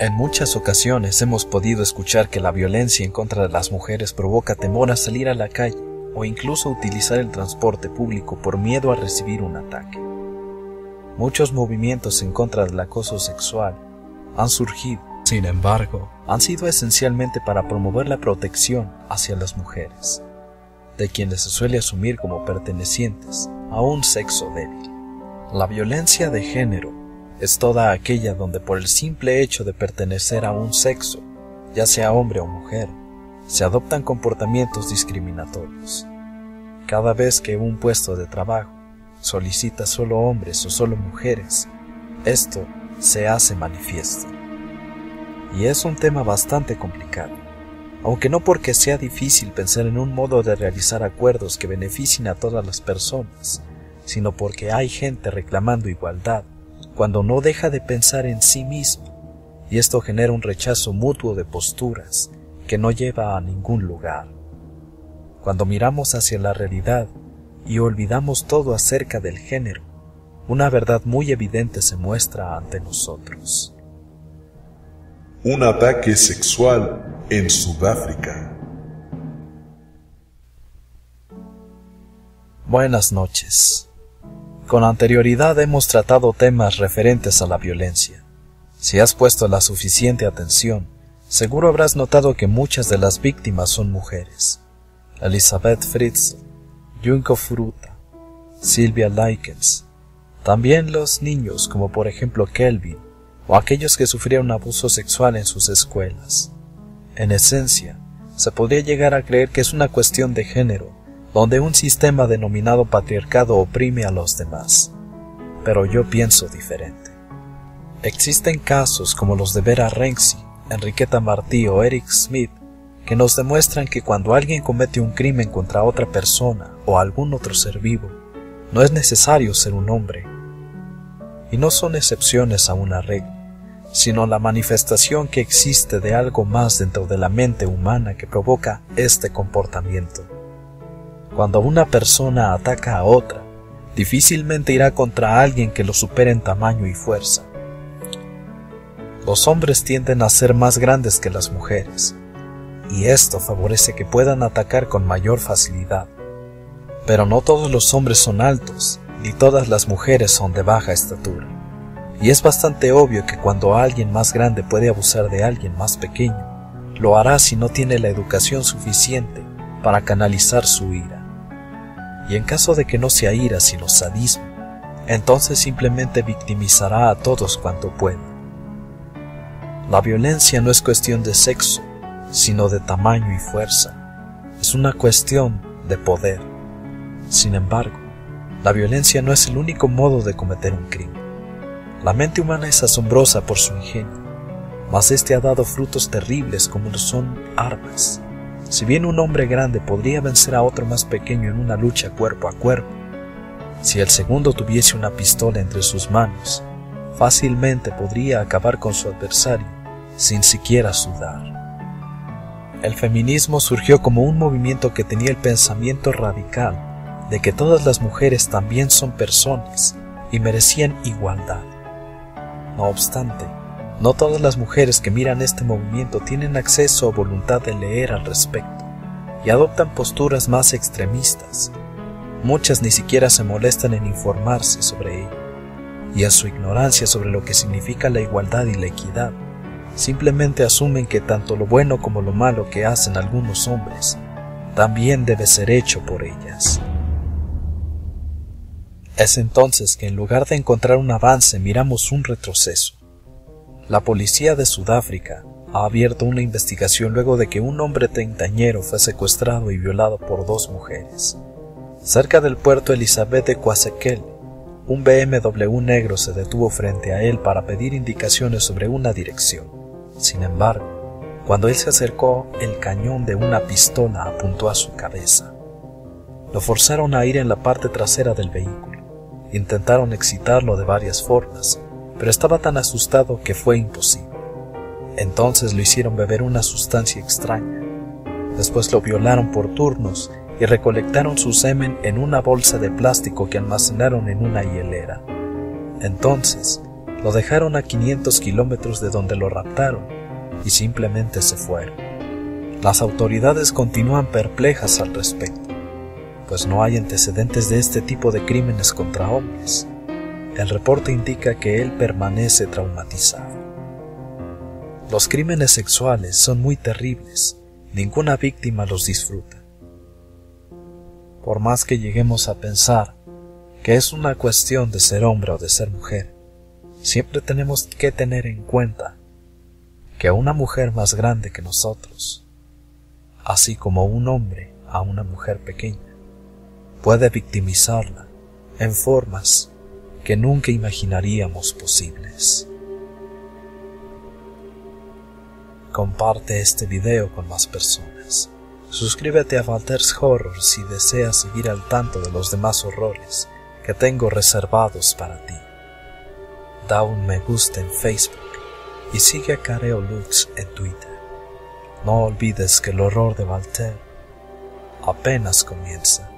En muchas ocasiones hemos podido escuchar que la violencia en contra de las mujeres provoca temor a salir a la calle o incluso utilizar el transporte público por miedo a recibir un ataque. Muchos movimientos en contra del acoso sexual han surgido, sin embargo, han sido esencialmente para promover la protección hacia las mujeres, de quienes se suele asumir como pertenecientes a un sexo débil. La violencia de género es toda aquella donde por el simple hecho de pertenecer a un sexo, ya sea hombre o mujer, se adoptan comportamientos discriminatorios. Cada vez que un puesto de trabajo solicita solo hombres o solo mujeres, esto se hace manifiesto. Y es un tema bastante complicado, aunque no porque sea difícil pensar en un modo de realizar acuerdos que beneficien a todas las personas, sino porque hay gente reclamando igualdad cuando no deja de pensar en sí mismo, y esto genera un rechazo mutuo de posturas que no lleva a ningún lugar. Cuando miramos hacia la realidad y olvidamos todo acerca del género, una verdad muy evidente se muestra ante nosotros. Un ataque sexual en Sudáfrica. Buenas noches. Con anterioridad hemos tratado temas referentes a la violencia. Si has puesto la suficiente atención, seguro habrás notado que muchas de las víctimas son mujeres. Elizabeth Fritz, Junko Furuta, Sylvia Likens, también los niños como por ejemplo Kelvin o aquellos que sufrieron abuso sexual en sus escuelas. En esencia, se podría llegar a creer que es una cuestión de género donde un sistema denominado patriarcado oprime a los demás. Pero yo pienso diferente. Existen casos como los de Vera Renzi, Enriqueta Martí o Eric Smith que nos demuestran que cuando alguien comete un crimen contra otra persona o algún otro ser vivo, no es necesario ser un hombre. Y no son excepciones a una regla, sino la manifestación que existe de algo más dentro de la mente humana que provoca este comportamiento. Cuando una persona ataca a otra, difícilmente irá contra alguien que lo supere en tamaño y fuerza. Los hombres tienden a ser más grandes que las mujeres, y esto favorece que puedan atacar con mayor facilidad. Pero no todos los hombres son altos, ni todas las mujeres son de baja estatura. Y es bastante obvio que cuando alguien más grande puede abusar de alguien más pequeño, lo hará si no tiene la educación suficiente para canalizar su ira y en caso de que no sea ira sino sadismo, entonces simplemente victimizará a todos cuanto pueda. La violencia no es cuestión de sexo, sino de tamaño y fuerza. Es una cuestión de poder. Sin embargo, la violencia no es el único modo de cometer un crimen. La mente humana es asombrosa por su ingenio, mas este ha dado frutos terribles como lo son armas, si bien un hombre grande podría vencer a otro más pequeño en una lucha cuerpo a cuerpo, si el segundo tuviese una pistola entre sus manos, fácilmente podría acabar con su adversario sin siquiera sudar. El feminismo surgió como un movimiento que tenía el pensamiento radical de que todas las mujeres también son personas y merecían igualdad. No obstante, no todas las mujeres que miran este movimiento tienen acceso o voluntad de leer al respecto y adoptan posturas más extremistas. Muchas ni siquiera se molestan en informarse sobre ello y en su ignorancia sobre lo que significa la igualdad y la equidad, simplemente asumen que tanto lo bueno como lo malo que hacen algunos hombres también debe ser hecho por ellas. Es entonces que en lugar de encontrar un avance miramos un retroceso. La policía de Sudáfrica ha abierto una investigación luego de que un hombre treintañero fue secuestrado y violado por dos mujeres. Cerca del puerto Elizabeth de Coasequel, un BMW negro se detuvo frente a él para pedir indicaciones sobre una dirección. Sin embargo, cuando él se acercó, el cañón de una pistola apuntó a su cabeza. Lo forzaron a ir en la parte trasera del vehículo. Intentaron excitarlo de varias formas, pero estaba tan asustado que fue imposible. Entonces lo hicieron beber una sustancia extraña. Después lo violaron por turnos y recolectaron su semen en una bolsa de plástico que almacenaron en una hielera. Entonces Lo dejaron a 500 kilómetros de donde lo raptaron y simplemente se fueron. Las autoridades continúan perplejas al respecto, pues no hay antecedentes de este tipo de crímenes contra hombres. El reporte indica que él permanece traumatizado. Los crímenes sexuales son muy terribles, ninguna víctima los disfruta. Por más que lleguemos a pensar que es una cuestión de ser hombre o de ser mujer, siempre tenemos que tener en cuenta que una mujer más grande que nosotros, así como un hombre a una mujer pequeña, puede victimizarla en formas que nunca imaginaríamos posibles. Comparte este video con más personas. Suscríbete a Walter's Horror si deseas seguir al tanto de los demás horrores que tengo reservados para ti. Da un me gusta en Facebook y sigue a Careo Lux en Twitter. No olvides que el horror de Walter apenas comienza.